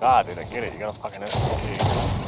God, dude, I get it. You got a fucking SMG.